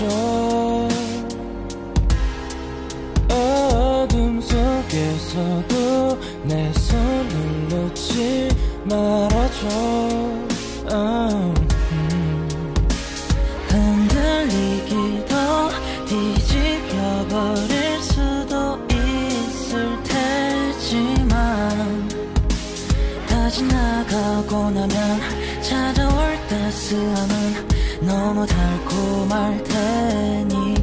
멈춰 어둠 속에서도 내 손을 놓지 말아줘. 음. 흔들리기도 뒤집혀버릴 수도 있을 테지만 다 지나가고 나면 찾아올 따스함은 너무 달콤할 테니.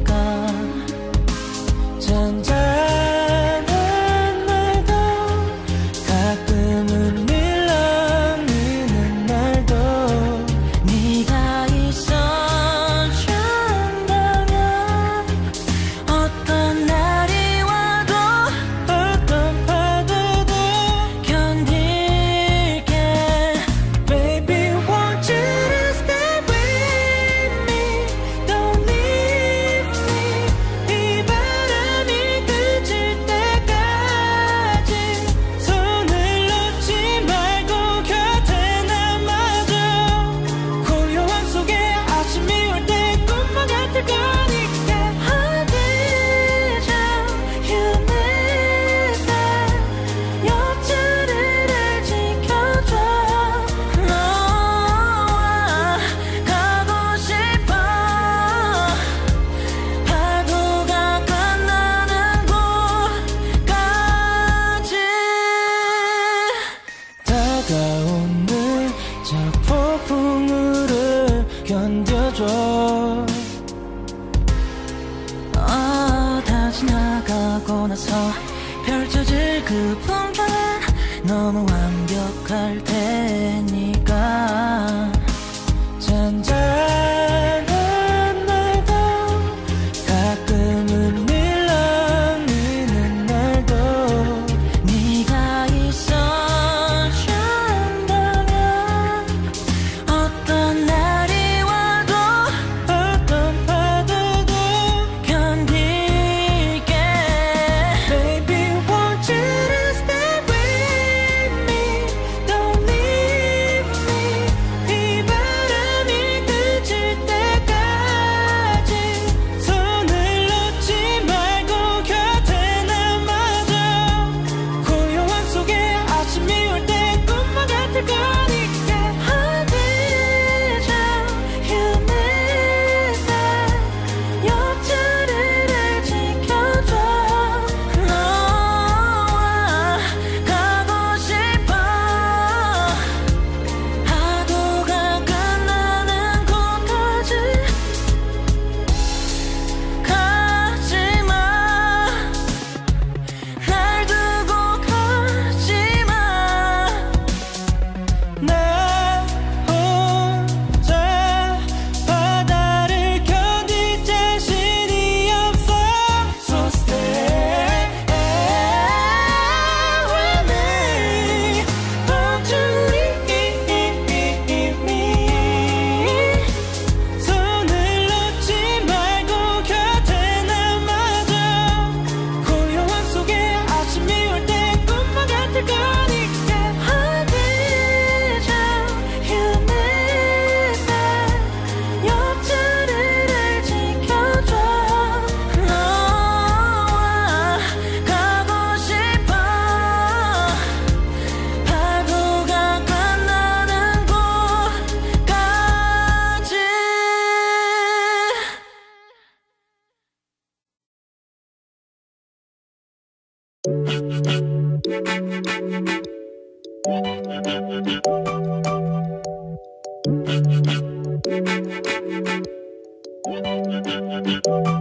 나서 펼쳐질 그 봄은 너무 완벽할 테니까. 내 Thank you.